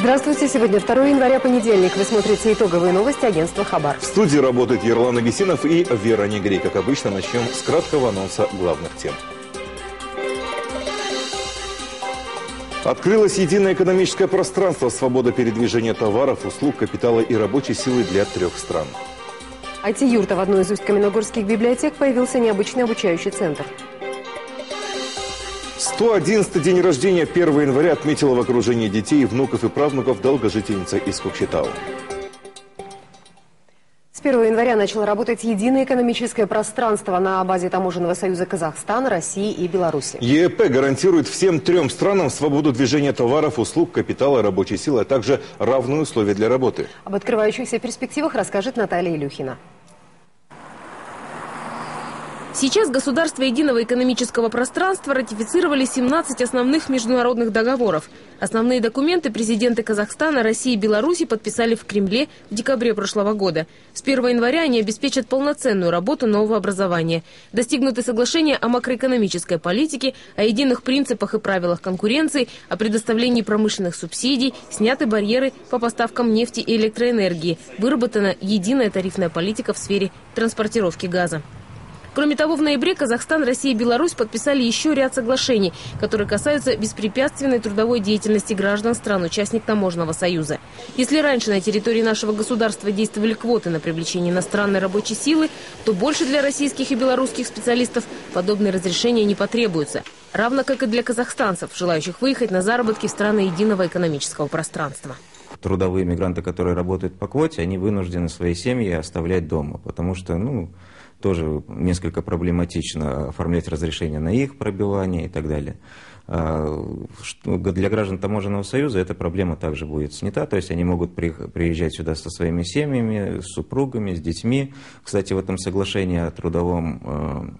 Здравствуйте. Сегодня 2 января, понедельник. Вы смотрите итоговые новости агентства «Хабар». В студии работает Ерлан Агесинов и Вера Негрей. Как обычно, начнем с краткого анонса главных тем. Открылось единое экономическое пространство, свобода передвижения товаров, услуг, капитала и рабочей силы для трех стран. IT-юрта в одной из усть-каменогорских библиотек появился необычный обучающий центр. 111 день рождения 1 января отметила в окружении детей, внуков и правнуков долгожительница из Кокчетау. С 1 января начало работать единое экономическое пространство на базе Таможенного союза Казахстана, России и Беларуси. ЕЭП гарантирует всем трем странам свободу движения товаров, услуг, капитала, рабочей силы, а также равные условия для работы. Об открывающихся перспективах расскажет Наталья Илюхина. Сейчас государства единого экономического пространства ратифицировали 17 основных международных договоров. Основные документы президенты Казахстана, России и Беларуси подписали в Кремле в декабре прошлого года. С 1 января они обеспечат полноценную работу нового образования. Достигнуты соглашения о макроэкономической политике, о единых принципах и правилах конкуренции, о предоставлении промышленных субсидий, сняты барьеры по поставкам нефти и электроэнергии, выработана единая тарифная политика в сфере транспортировки газа. Кроме того, в ноябре Казахстан, Россия и Беларусь подписали еще ряд соглашений, которые касаются беспрепятственной трудовой деятельности граждан стран-участник Таможенного союза. Если раньше на территории нашего государства действовали квоты на привлечение иностранной рабочей силы, то больше для российских и белорусских специалистов подобные разрешения не потребуются. Равно как и для казахстанцев, желающих выехать на заработки в страны единого экономического пространства трудовые мигранты, которые работают по квоте, они вынуждены свои семьи оставлять дома, потому что, ну, тоже несколько проблематично оформлять разрешение на их пробивание и так далее. А, для граждан Таможенного союза эта проблема также будет снята, то есть они могут приезжать сюда со своими семьями, с супругами, с детьми. Кстати, в этом соглашении о трудовом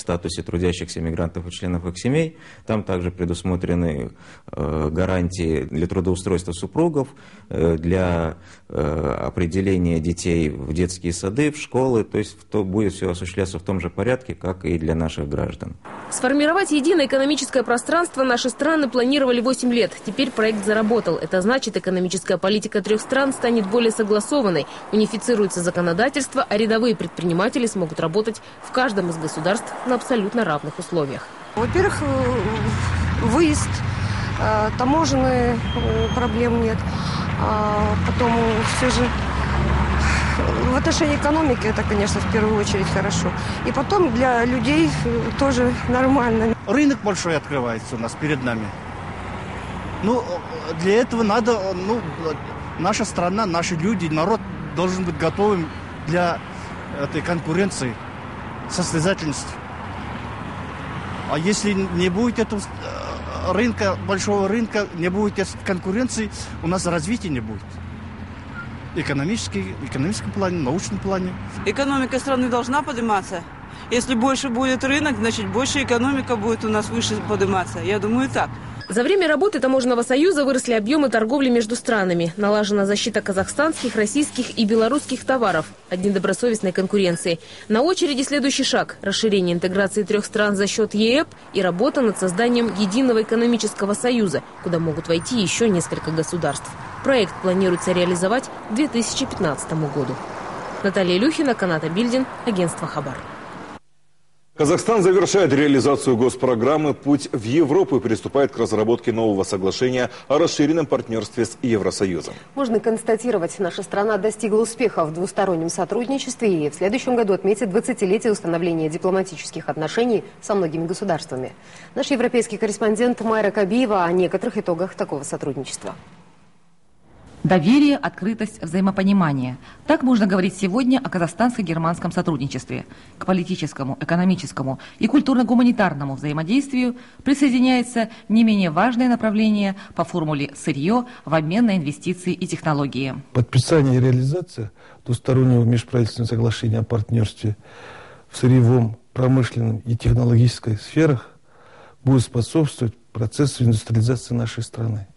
статусе трудящихся мигрантов и членов их семей. Там также предусмотрены э, гарантии для трудоустройства супругов, э, для э, определения детей в детские сады, в школы. То есть то будет все осуществляться в том же порядке, как и для наших граждан. Сформировать единое экономическое пространство наши страны планировали 8 лет. Теперь проект заработал. Это значит, экономическая политика трех стран станет более согласованной, унифицируется законодательство, а рядовые предприниматели смогут работать в каждом из государств на абсолютно равных условиях. Во-первых, э, выезд, э, таможенные э, проблем нет. А потом все же в отношении экономики это, конечно, в первую очередь хорошо. И потом для людей тоже нормально. Рынок большой открывается у нас перед нами. Ну, для этого надо, ну, наша страна, наши люди, народ должен быть готовым для этой конкуренции, состязательности. А если не будет этого э, рынка, большого рынка, не будет конкуренции, у нас развития не будет. Экономический, экономическом плане, научном плане. Экономика страны должна подниматься. Если больше будет рынок, значит больше экономика будет у нас выше подниматься. Я думаю так. За время работы Таможенного союза выросли объемы торговли между странами. Налажена защита казахстанских, российских и белорусских товаров от недобросовестной конкуренции. На очереди следующий шаг – расширение интеграции трех стран за счет ЕЭП и работа над созданием единого экономического союза, куда могут войти еще несколько государств. Проект планируется реализовать к 2015 году. Наталья Илюхина, Каната Бильдин, агентство «Хабар». Казахстан завершает реализацию госпрограммы «Путь в Европу» и приступает к разработке нового соглашения о расширенном партнерстве с Евросоюзом. Можно констатировать, наша страна достигла успеха в двустороннем сотрудничестве и в следующем году отметит 20-летие установления дипломатических отношений со многими государствами. Наш европейский корреспондент Майра Кабиева о некоторых итогах такого сотрудничества. Доверие, открытость, взаимопонимание. Так можно говорить сегодня о казахстанско-германском сотрудничестве. К политическому, экономическому и культурно-гуманитарному взаимодействию присоединяется не менее важное направление по формуле «сырье» в обмен на инвестиции и технологии. Подписание и реализация двустороннего межправительственного соглашения о партнерстве в сырьевом, промышленном и технологической сферах будет способствовать процессу индустриализации нашей страны,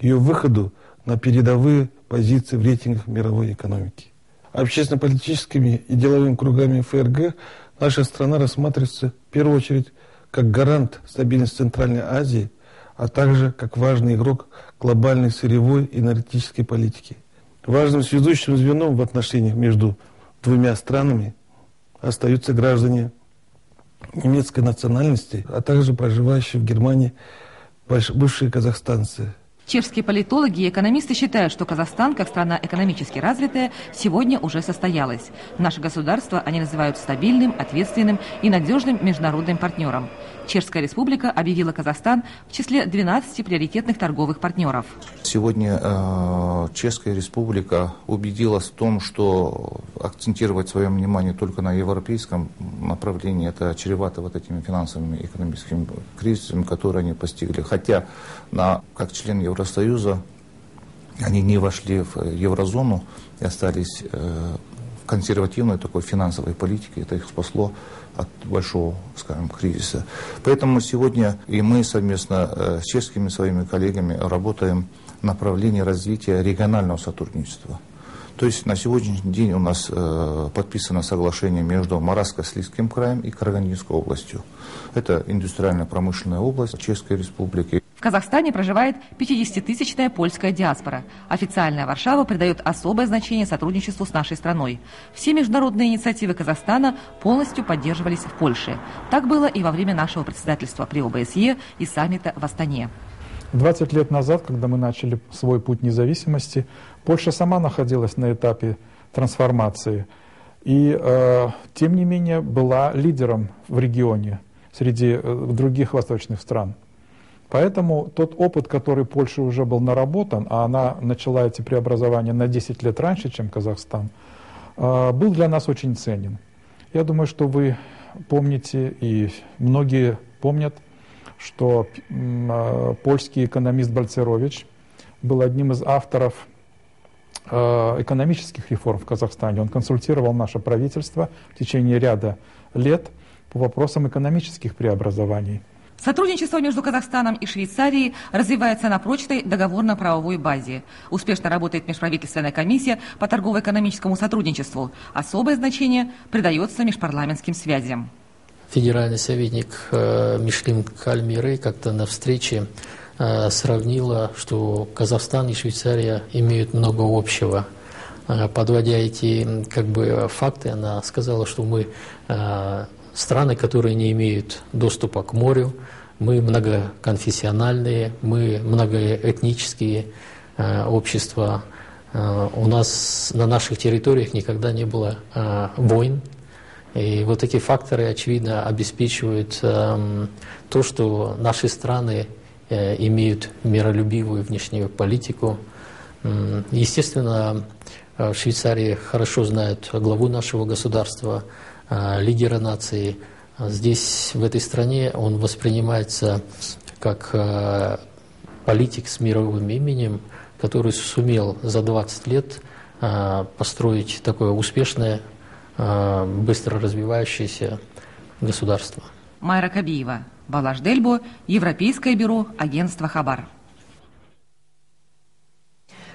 ее выходу на передовые позиции в рейтингах мировой экономики. Общественно-политическими и деловыми кругами ФРГ наша страна рассматривается в первую очередь как гарант стабильности Центральной Азии, а также как важный игрок глобальной сырьевой и энергетической политики. Важным связующим звеном в отношениях между двумя странами остаются граждане немецкой национальности, а также проживающие в Германии бывшие казахстанцы. Чешские политологи и экономисты считают, что Казахстан, как страна экономически развитая, сегодня уже состоялась. Наше государство они называют стабильным, ответственным и надежным международным партнером. Чешская республика объявила Казахстан в числе 12 приоритетных торговых партнеров. Сегодня э, Чешская республика убедилась в том, что акцентировать свое внимание только на европейском направлении, это чревато вот этими финансовыми и экономическими кризисами, которые они постигли. Хотя на, как член Евросоюза они не вошли в еврозону и остались э, в консервативной такой финансовой политике. Это их спасло от большого, скажем, кризиса. Поэтому сегодня и мы совместно э, с чешскими своими коллегами работаем в направлении развития регионального сотрудничества. То есть на сегодняшний день у нас э, подписано соглашение между Мараско-Слизским краем и Карагандинской областью. Это индустриально-промышленная область Чешской Республики. Казахстане проживает 50-тысячная польская диаспора. Официальная Варшава придает особое значение сотрудничеству с нашей страной. Все международные инициативы Казахстана полностью поддерживались в Польше. Так было и во время нашего председательства при ОБСЕ и саммита в Астане. 20 лет назад, когда мы начали свой путь независимости, Польша сама находилась на этапе трансформации. И, э, тем не менее, была лидером в регионе среди э, других восточных стран. Поэтому тот опыт, который Польша уже был наработан, а она начала эти преобразования на 10 лет раньше, чем Казахстан, э, был для нас очень ценен. Я думаю, что вы помните, и многие помнят, что э, польский экономист Бальцерович был одним из авторов э, экономических реформ в Казахстане. Он консультировал наше правительство в течение ряда лет по вопросам экономических преобразований. Сотрудничество между Казахстаном и Швейцарией развивается на прочной договорно-правовой базе. Успешно работает межправительственная комиссия по торгово-экономическому сотрудничеству. Особое значение придается межпарламентским связям федеральный советник э, Мишлин Кальмирей как-то на встрече э, сравнила, что Казахстан и Швейцария имеют много общего. Э, подводя эти как бы, факты, она сказала, что мы страны, которые не имеют доступа к морю, мы многоконфессиональные, мы многоэтнические общества. У нас на наших территориях никогда не было войн, и вот эти факторы, очевидно, обеспечивают э, то, что наши страны э, имеют миролюбивую внешнюю политику. Э, естественно, в Швейцарии хорошо знают главу нашего государства, э, лидера нации. Здесь, в этой стране, он воспринимается как э, политик с мировым именем, который сумел за 20 лет э, построить такое успешное Э, быстро развивающееся государство. Майра Кабиева, Балаш Дельбо, Европейское бюро, агентство Хабар.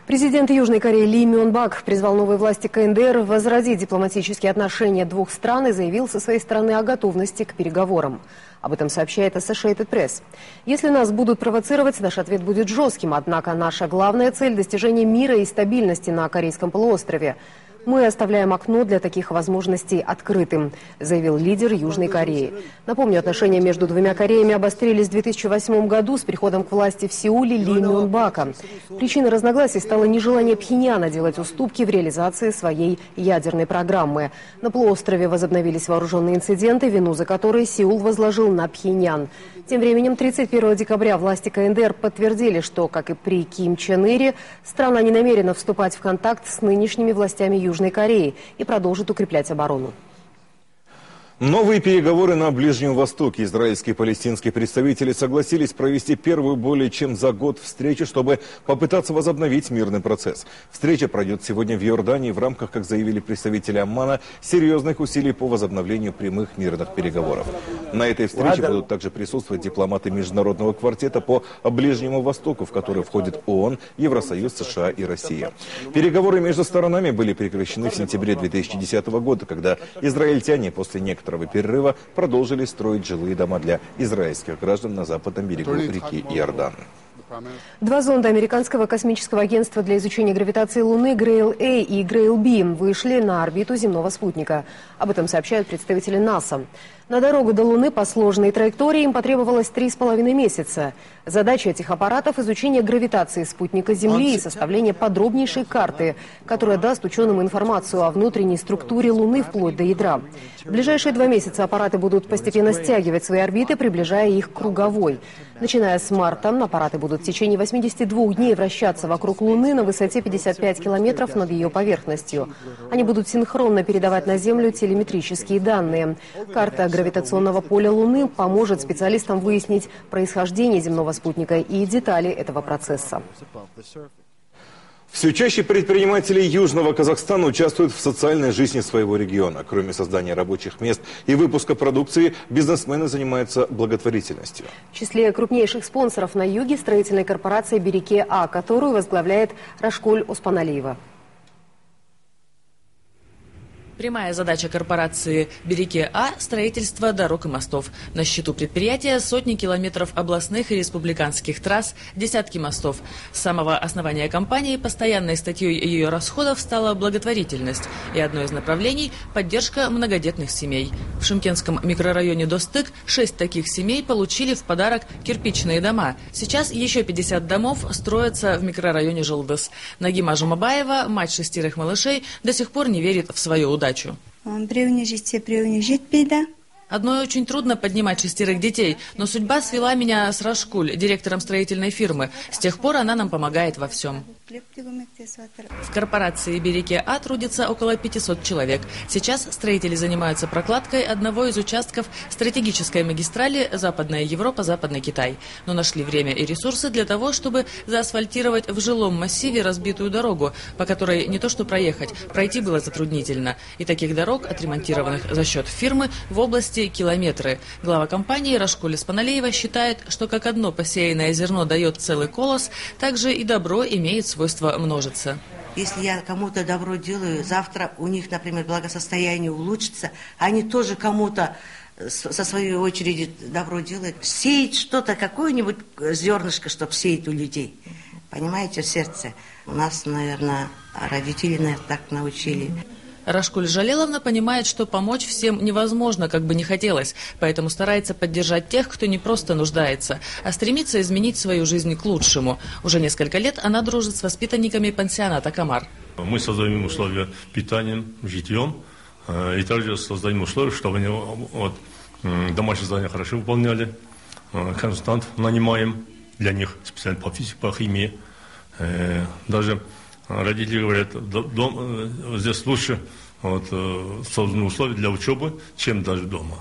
Президент Южной Кореи Ли Мён Бак призвал новые власти КНДР возродить дипломатические отношения двух стран и заявил со своей стороны о готовности к переговорам. Об этом сообщает Associated Press. Если нас будут провоцировать, наш ответ будет жестким. Однако наша главная цель – достижение мира и стабильности на Корейском полуострове. Мы оставляем окно для таких возможностей открытым, заявил лидер Южной Кореи. Напомню, отношения между двумя Кореями обострились в 2008 году с приходом к власти в Сеуле Ли Мюн Бака. Причиной разногласий стало нежелание Пхеньяна делать уступки в реализации своей ядерной программы. На полуострове возобновились вооруженные инциденты, вину за которые Сеул возложил на Пхеньян. Тем временем 31 декабря власти КНДР подтвердили, что, как и при Ким Чен Ире, страна не намерена вступать в контакт с нынешними властями Южной Кореи и продолжит укреплять оборону. Новые переговоры на Ближнем Востоке. Израильские и палестинские представители согласились провести первую более чем за год встречу, чтобы попытаться возобновить мирный процесс. Встреча пройдет сегодня в Иордании в рамках, как заявили представители Аммана, серьезных усилий по возобновлению прямых мирных переговоров. На этой встрече будут также присутствовать дипломаты Международного квартета по Ближнему Востоку, в который входит ООН, Евросоюз, США и Россия. Переговоры между сторонами были прекращены в сентябре 2010 года, когда израильтяне после некоторых завтрашнего перерыва продолжили строить жилые дома для израильских граждан на западном берегу реки Иордан. Два зонда американского космического агентства для изучения гравитации Луны Грейл-А и Грейл-Б вышли на орбиту земного спутника. Об этом сообщают представители НАСА. На дорогу до Луны по сложной траектории им потребовалось три с половиной месяца. Задача этих аппаратов – изучение гравитации спутника Земли и составление подробнейшей карты, которая даст ученым информацию о внутренней структуре Луны вплоть до ядра. В ближайшие два месяца аппараты будут постепенно стягивать свои орбиты, приближая их к круговой. Начиная с марта, аппараты будут в течение 82 дней вращаться вокруг Луны на высоте 55 километров над ее поверхностью. Они будут синхронно передавать на Землю телеметрические данные. Карта гравитационного поля Луны поможет специалистам выяснить происхождение земного спутника и детали этого процесса. Все чаще предприниматели Южного Казахстана участвуют в социальной жизни своего региона. Кроме создания рабочих мест и выпуска продукции, бизнесмены занимаются благотворительностью. В числе крупнейших спонсоров на юге строительная корпорация «Береке А», которую возглавляет Рашколь Оспаналиева. Прямая задача корпорации «Береке А» – строительство дорог и мостов. На счету предприятия сотни километров областных и республиканских трасс, десятки мостов. С самого основания компании постоянной статьей ее расходов стала благотворительность. И одно из направлений – поддержка многодетных семей. В Шимкенском микрорайоне Достык шесть таких семей получили в подарок кирпичные дома. Сейчас еще 50 домов строятся в микрорайоне Желдыс. Нагима Жумабаева, мать шестерых малышей, до сих пор не верит в свою удачу задачу. Одной очень трудно поднимать шестерых детей, но судьба свела меня с Рашкуль, директором строительной фирмы. С тех пор она нам помогает во всем. В корпорации «Береке А» трудится около 500 человек. Сейчас строители занимаются прокладкой одного из участков стратегической магистрали Западная Европа, Западный Китай. Но нашли время и ресурсы для того, чтобы заасфальтировать в жилом массиве разбитую дорогу, по которой не то что проехать, пройти было затруднительно. И таких дорог, отремонтированных за счет фирмы, в области километры. Глава компании Рашкуля Спаналеева считает, что как одно посеянное зерно дает целый колос, так же и добро имеет свой свойство множиться. Если я кому-то добро делаю, завтра у них, например, благосостояние улучшится, они тоже кому-то э, со своей очереди добро делают. Сеять что-то, какое-нибудь зернышко, чтобы сеять у людей. Понимаете, сердце. У нас, наверное, родители наверное, так научили. Рашкуль Жалеловна понимает, что помочь всем невозможно, как бы не хотелось, поэтому старается поддержать тех, кто не просто нуждается, а стремится изменить свою жизнь к лучшему. Уже несколько лет она дружит с воспитанниками пансионата «Комар». Мы создаем условия питанием, житьем, э, и также создаем условия, чтобы они вот, домашние задания хорошо выполняли, э, консультант нанимаем для них специально по физике, по химии. Э, даже родители говорят, дом, здесь лучше вот, э, созданы условия для учебы, чем даже дома.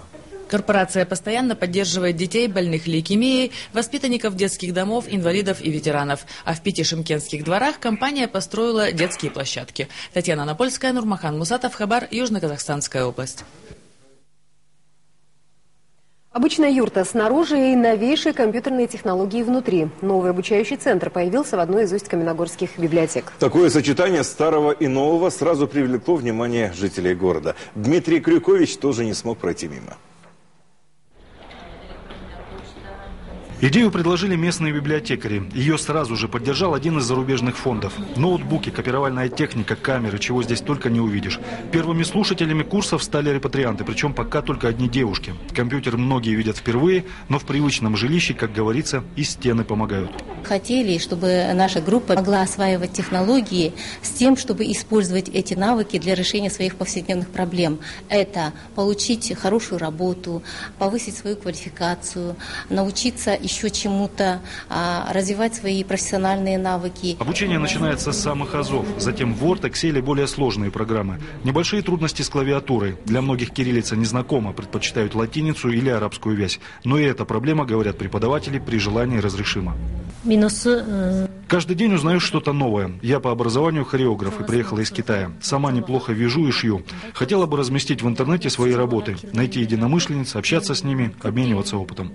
Корпорация постоянно поддерживает детей, больных лейкемией, воспитанников детских домов, инвалидов и ветеранов. А в пяти шимкенских дворах компания построила детские площадки. Татьяна Напольская, Нурмахан Мусатов, Хабар, Южно-Казахстанская область. Обычная юрта снаружи и новейшие компьютерные технологии внутри. Новый обучающий центр появился в одной из усть-каменогорских библиотек. Такое сочетание старого и нового сразу привлекло внимание жителей города. Дмитрий Крюкович тоже не смог пройти мимо. Идею предложили местные библиотекари. Ее сразу же поддержал один из зарубежных фондов. Ноутбуки, копировальная техника, камеры, чего здесь только не увидишь. Первыми слушателями курсов стали репатрианты, причем пока только одни девушки. Компьютер многие видят впервые, но в привычном жилище, как говорится, и стены помогают. Хотели, чтобы наша группа могла осваивать технологии с тем, чтобы использовать эти навыки для решения своих повседневных проблем. Это получить хорошую работу, повысить свою квалификацию, научиться еще чему-то, а, развивать свои профессиональные навыки. Обучение начинается с самых азов, затем Word, Excel и более сложные программы. Небольшие трудности с клавиатурой. Для многих кириллица незнакома, предпочитают латиницу или арабскую вязь. Но и эта проблема, говорят преподаватели, при желании разрешима. Э, Каждый день узнаю что-то новое. Я по образованию хореограф и приехала из Китая. Сама неплохо вяжу и шью. Хотела бы разместить в интернете свои работы, найти единомышленниц, общаться с ними, обмениваться опытом.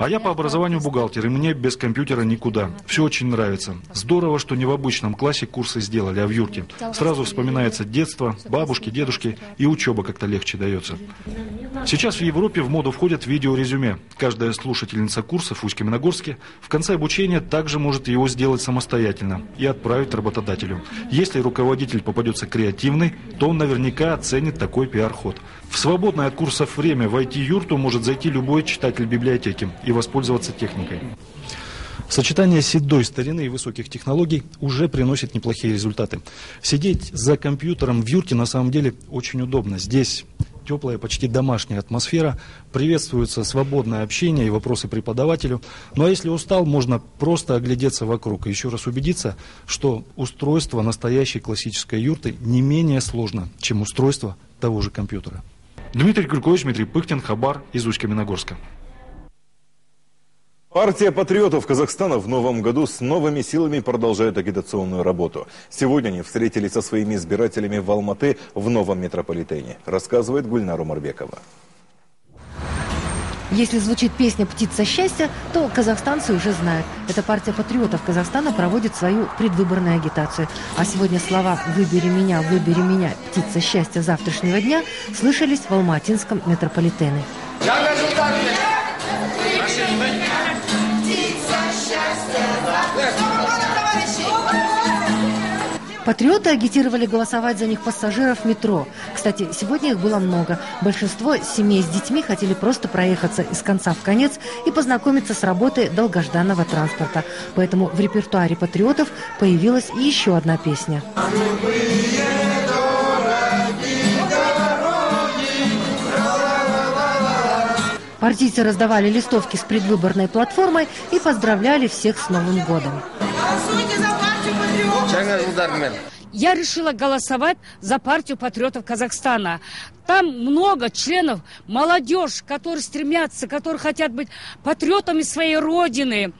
А я по образованию бухгалтер, и мне без компьютера никуда. Все очень нравится. Здорово, что не в обычном классе курсы сделали, а в юрте. Сразу вспоминается детство, бабушки, дедушки, и учеба как-то легче дается. Сейчас в Европе в моду входят видеорезюме. Каждая слушательница курса в Усть-Каменогорске в конце обучения также может его сделать самостоятельно и отправить работодателю. Если руководитель попадется креативный, то он наверняка оценит такой пиар-ход. В свободное от курсов время в IT-юрту может зайти любой читатель библиотеки воспользоваться техникой. Сочетание седой старины и высоких технологий уже приносит неплохие результаты. Сидеть за компьютером в юрте на самом деле очень удобно. Здесь теплая, почти домашняя атмосфера, приветствуется свободное общение и вопросы преподавателю. Ну а если устал, можно просто оглядеться вокруг и еще раз убедиться, что устройство настоящей классической юрты не менее сложно, чем устройство того же компьютера. Дмитрий Крюкович, Дмитрий Пыхтин, Хабар из Усть-Каменогорска. Партия патриотов Казахстана в новом году с новыми силами продолжает агитационную работу. Сегодня они встретились со своими избирателями в Алматы в новом метрополитене, рассказывает Гульнару Марбекова. Если звучит песня «Птица счастья», то казахстанцы уже знают. Эта партия патриотов Казахстана проводит свою предвыборную агитацию. А сегодня слова «Выбери меня, выбери меня, птица счастья завтрашнего дня» слышались в Алматинском метрополитене. Патриоты агитировали голосовать за них пассажиров метро. Кстати, сегодня их было много. Большинство семей с детьми хотели просто проехаться из конца в конец и познакомиться с работой долгожданного транспорта. Поэтому в репертуаре патриотов появилась еще одна песня. Партийцы раздавали листовки с предвыборной платформой и поздравляли всех с Новым годом. Я решила голосовать за партию патриотов Казахстана. Там много членов, молодежь, которые стремятся, которые хотят быть патриотами своей родины.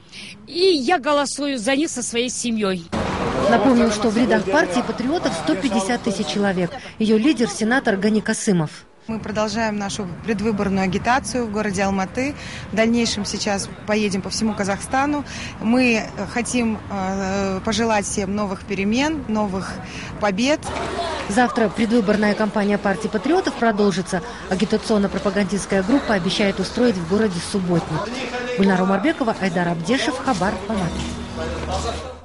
И я голосую за них со своей семьей. Напомню, что в рядах партии патриотов 150 тысяч человек. Ее лидер – сенатор Гани Касымов. Мы продолжаем нашу предвыборную агитацию в городе Алматы. В дальнейшем сейчас поедем по всему Казахстану. Мы хотим э, пожелать всем новых перемен, новых побед. Завтра предвыборная кампания партии патриотов продолжится. Агитационно-пропагандистская группа обещает устроить в городе субботник. Гульнара Умарбекова, Айдар Абдешев, Хабар, Алматы.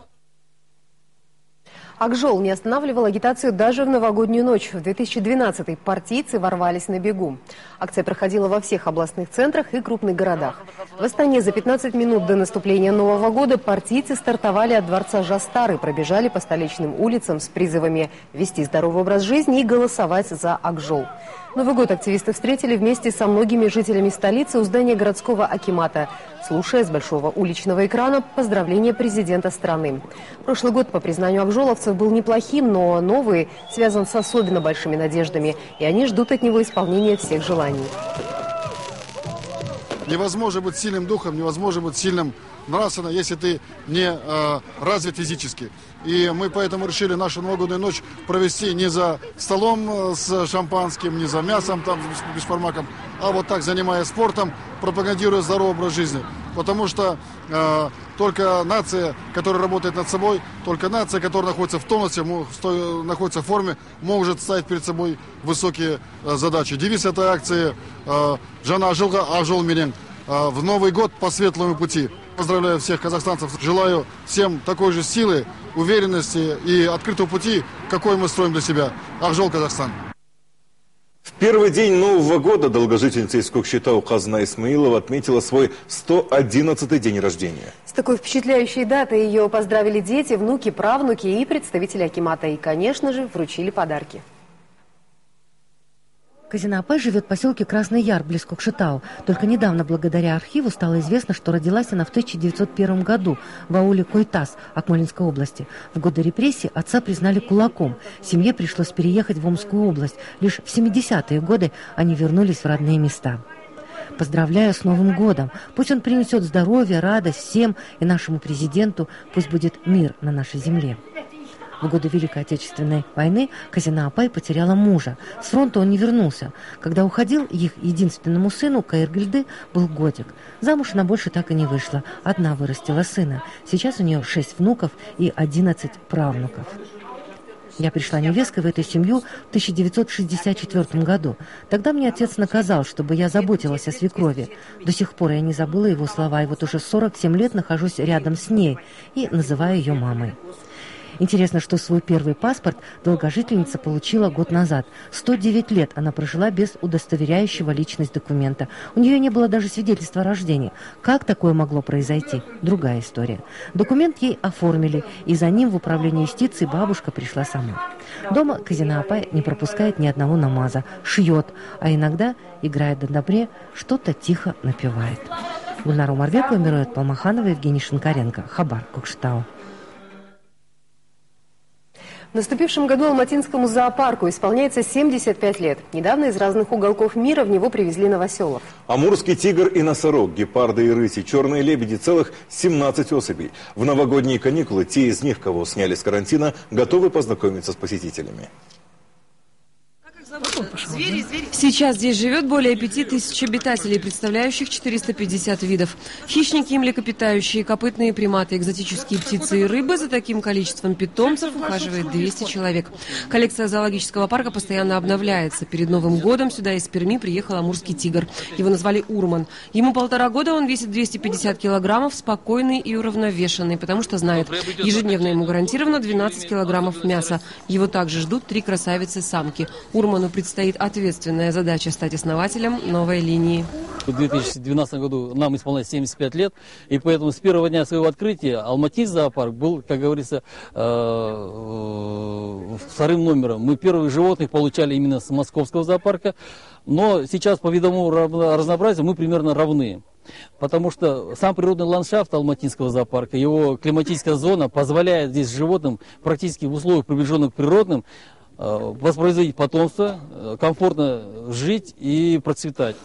Акжол не останавливал агитацию даже в новогоднюю ночь. В 2012-й партийцы ворвались на бегу. Акция проходила во всех областных центрах и крупных городах. В Астане за 15 минут до наступления Нового года партийцы стартовали от дворца Жастары, пробежали по столичным улицам с призывами вести здоровый образ жизни и голосовать за Акжол. Новый год активисты встретили вместе со многими жителями столицы у здания городского Акимата, слушая с большого уличного экрана поздравления президента страны. Прошлый год, по признанию акжоловцев, был неплохим, но новый связан с особенно большими надеждами, и они ждут от него исполнения всех желаний. Невозможно быть сильным духом, невозможно быть сильным нравственно, если ты не э, развит физически. И мы поэтому решили нашу новогоднюю ночь провести не за столом э, с шампанским, не за мясом, там, с бешпармаком, а вот так, занимаясь спортом, пропагандируя здоровый образ жизни. Потому что э, только нация, которая работает над собой, только нация, которая находится в тонусе, находится в форме, может ставить перед собой высокие э, задачи. Девиз этой акции э, «Жана Ажилга, Ажол Менен» э, в Новый год по светлому пути. Поздравляю всех казахстанцев. Желаю всем такой же силы, уверенности и открытого пути, какой мы строим для себя. Ахжол, Казахстан. В первый день Нового года долгожительница из Кокшетау Казна Исмаилова отметила свой 111-й день рождения. С такой впечатляющей датой ее поздравили дети, внуки, правнуки и представители Акимата. И, конечно же, вручили подарки. Казинапе живет в поселке Красный Яр, близ Кокшетау. Только недавно, благодаря архиву, стало известно, что родилась она в 1901 году в ауле Койтас Акмолинской области. В годы репрессий отца признали кулаком. Семье пришлось переехать в Омскую область. Лишь в 70-е годы они вернулись в родные места. Поздравляю с Новым годом. Пусть он принесет здоровье, радость всем и нашему президенту. Пусть будет мир на нашей земле. В годы Великой Отечественной войны Казина Апай потеряла мужа. С фронта он не вернулся. Когда уходил, их единственному сыну, Каиргильды, был годик. Замуж она больше так и не вышла. Одна вырастила сына. Сейчас у нее шесть внуков и одиннадцать правнуков. Я пришла невесткой в эту семью в 1964 году. Тогда мне отец наказал, чтобы я заботилась о свекрови. До сих пор я не забыла его слова, и вот уже 47 лет нахожусь рядом с ней и называю ее мамой. Интересно, что свой первый паспорт долгожительница получила год назад. 109 лет она прожила без удостоверяющего личность документа. У нее не было даже свидетельства о рождении. Как такое могло произойти? Другая история. Документ ей оформили, и за ним в управление юстиции бабушка пришла сама. Дома Казина Апай не пропускает ни одного намаза, шьет, а иногда, играет на добре, что-то тихо напевает. Гульнара Умарбекова, Мироид Палмаханова, Евгений Шинкаренко. Хабар, Кокштау. В наступившем году Алматинскому зоопарку исполняется 75 лет. Недавно из разных уголков мира в него привезли новоселов. Амурский тигр и носорог, гепарды и рыси, черные лебеди, целых 17 особей. В новогодние каникулы те из них, кого сняли с карантина, готовы познакомиться с посетителями. Сейчас здесь живет более пяти тысяч обитателей, представляющих 450 видов. Хищники и млекопитающие, копытные приматы, экзотические птицы и рыбы. За таким количеством питомцев ухаживает 200 человек. Коллекция зоологического парка постоянно обновляется. Перед Новым годом сюда из Перми приехал амурский тигр. Его назвали Урман. Ему полтора года, он весит 250 килограммов, спокойный и уравновешенный, потому что знает, ежедневно ему гарантировано 12 килограммов мяса. Его также ждут три красавицы-самки. Урману предстоит ответственная задача стать основателем новой линии. В 2012 году нам исполняется 75 лет, и поэтому с первого дня своего открытия Алматинский зоопарк был, как говорится, э, э, вторым номером. Мы первых животных получали именно с московского зоопарка, но сейчас по видовому разнообразию мы примерно равны. Потому что сам природный ландшафт Алматинского зоопарка, его климатическая зона позволяет здесь животным практически в условиях, приближенных к природным, воспроизводить потомство, э, комфортно жить и процветать.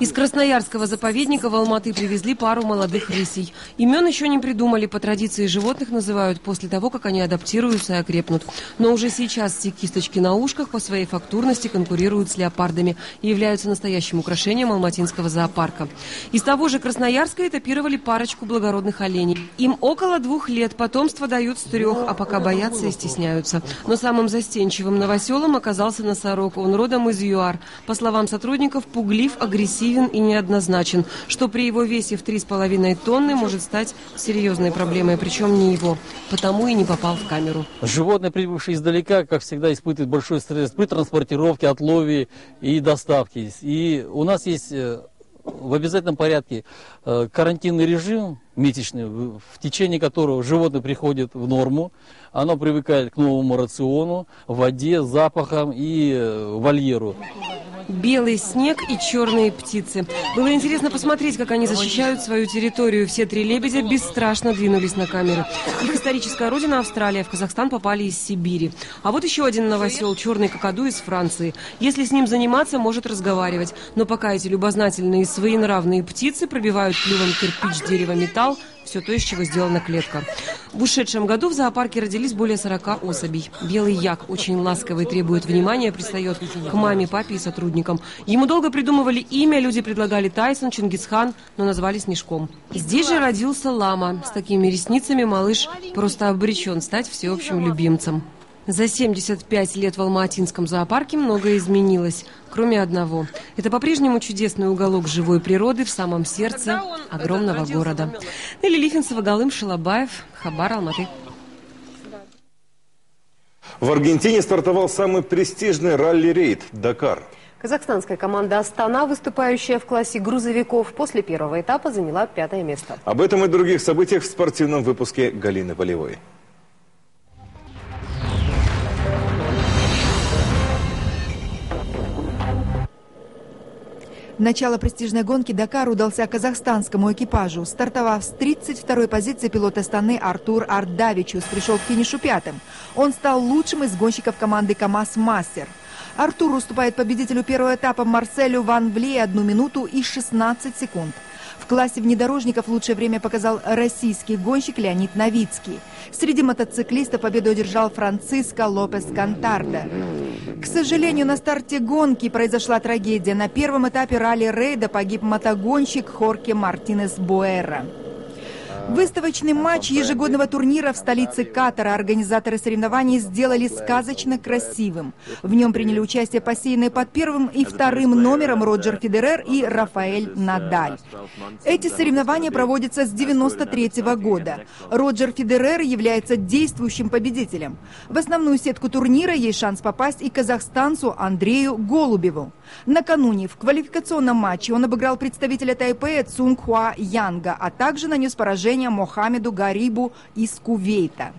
Из Красноярского заповедника в Алматы привезли пару молодых рысей. Имен еще не придумали. По традиции животных называют после того, как они адаптируются и окрепнут. Но уже сейчас все кисточки на ушках по своей фактурности конкурируют с леопардами и являются настоящим украшением алматинского зоопарка. Из того же Красноярска этапировали парочку благородных оленей. Им около двух лет потомство дают с трех, а пока боятся и стесняются. Но самым застенчивым новоселом оказался носорог. Он родом из ЮАР. По словам сотрудников, пуглив, агрессив агрессивен и неоднозначен, что при его весе в 3,5 тонны может стать серьезной проблемой, причем не его, потому и не попал в камеру. Животное, прибывшее издалека, как всегда, испытывает большой стресс при транспортировке, отлове и доставке. И у нас есть э, в обязательном порядке э, карантинный режим месячный, в течение которого животное приходит в норму, оно привыкает к новому рациону, воде, запахам и э, вольеру белый снег и черные птицы. Было интересно посмотреть, как они защищают свою территорию. Все три лебедя бесстрашно двинулись на камеры. Их историческая родина Австралия. В Казахстан попали из Сибири. А вот еще один новосел, черный какаду из Франции. Если с ним заниматься, может разговаривать. Но пока эти любознательные своенравные птицы пробивают клювом кирпич, дерево, металл, все то, из чего сделана клетка. В ушедшем году в зоопарке родились более 40 особей. Белый як очень ласковый, требует внимания, пристает к маме, папе и сотрудникам. Ему долго придумывали имя, люди предлагали Тайсон, Чингисхан, но назвали Снежком. Здесь же родился лама. С такими ресницами малыш просто обречен стать всеобщим любимцем. За 75 лет в Алма-Атинском зоопарке многое изменилось, кроме одного. Это по-прежнему чудесный уголок живой природы в самом сердце огромного города. Нелли Лихинцева, Галым Шалабаев, Хабар, Алматы. В Аргентине стартовал самый престижный ралли-рейд «Дакар». Казахстанская команда «Астана», выступающая в классе грузовиков, после первого этапа заняла пятое место. Об этом и других событиях в спортивном выпуске Галины Полевой. Начало престижной гонки Дакар удался казахстанскому экипажу. Стартовав с 32-й позиции пилот Астаны Артур Ардавичус пришел к финишу пятым. Он стал лучшим из гонщиков команды КАМАЗ «Мастер». Артур уступает победителю первого этапа Марселю Ван Вли одну минуту и 16 секунд. В классе внедорожников лучшее время показал российский гонщик Леонид Новицкий. Среди мотоциклистов победу одержал Франциско Лопес Кантарда. К сожалению, на старте гонки произошла трагедия. На первом этапе ралли-рейда погиб мотогонщик Хорке Мартинес Буэра. Выставочный матч ежегодного турнира в столице Катара организаторы соревнований сделали сказочно красивым. В нем приняли участие посеянные под первым и вторым номером Роджер Федерер и Рафаэль Надаль. Эти соревнования проводятся с 93 -го года. Роджер Федерер является действующим победителем. В основную сетку турнира есть шанс попасть и казахстанцу Андрею Голубеву. Накануне в квалификационном матче он обыграл представителя Тайпея Цунгхуа Янга, а также нанес поражение Мохаммеду Гарибу из Кувейта.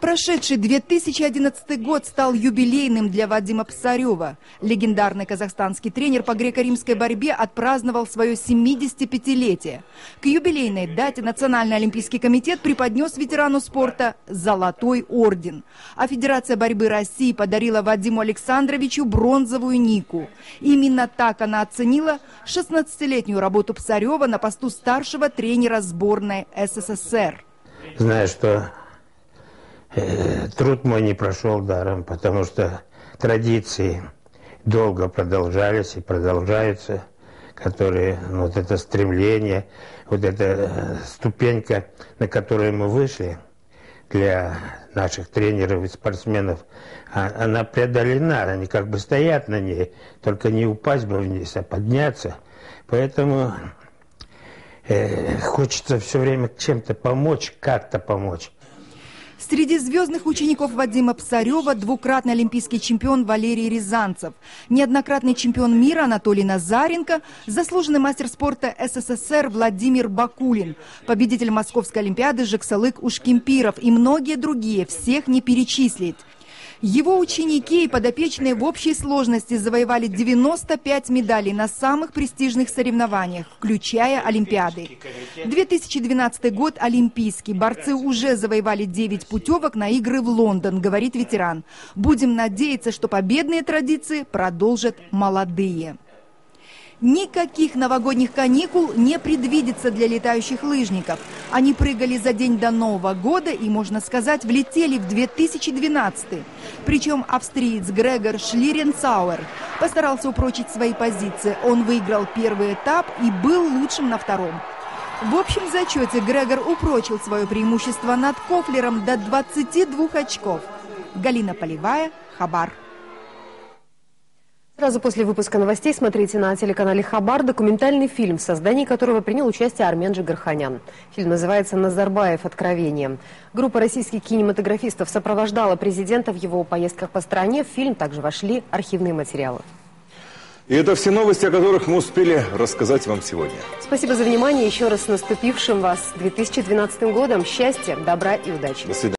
Прошедший 2011 год стал юбилейным для Вадима Псарева. Легендарный казахстанский тренер по греко-римской борьбе отпраздновал свое 75-летие. К юбилейной дате Национальный олимпийский комитет преподнес ветерану спорта «Золотой орден». А Федерация борьбы России подарила Вадиму Александровичу бронзовую нику. Именно так она оценила 16-летнюю работу Псарева на посту старшего тренера сборной СССР. Знаю, что Э, труд мой не прошел даром, потому что традиции долго продолжались и продолжаются, которые, ну, вот это стремление, вот эта э, ступенька, на которую мы вышли для наших тренеров и спортсменов, а, она преодолена, они как бы стоят на ней, только не упасть бы вниз, а подняться. Поэтому э, хочется все время чем-то помочь, как-то помочь. Среди звездных учеников Вадима Псарева двукратный олимпийский чемпион Валерий Рязанцев, неоднократный чемпион мира Анатолий Назаренко, заслуженный мастер спорта СССР Владимир Бакулин, победитель Московской олимпиады Жексалык Ушкимпиров и многие другие, всех не перечислить. Его ученики и подопечные в общей сложности завоевали 95 медалей на самых престижных соревнованиях, включая Олимпиады. 2012 год олимпийский. Борцы уже завоевали 9 путевок на игры в Лондон, говорит ветеран. Будем надеяться, что победные традиции продолжат молодые. Никаких новогодних каникул не предвидится для летающих лыжников. Они прыгали за день до Нового года и, можно сказать, влетели в 2012 Причем австриец Грегор Шлиренцауэр постарался упрочить свои позиции. Он выиграл первый этап и был лучшим на втором. В общем зачете Грегор упрочил свое преимущество над Кофлером до 22 очков. Галина Полевая, Хабар. Сразу после выпуска новостей смотрите на телеканале «Хабар» документальный фильм, в создании которого принял участие Армен Джигарханян. Фильм называется «Назарбаев. Откровение». Группа российских кинематографистов сопровождала президента в его поездках по стране. В фильм также вошли архивные материалы. И это все новости, о которых мы успели рассказать вам сегодня. Спасибо за внимание. Еще раз с наступившим вас 2012 годом. Счастья, добра и удачи. До свидания.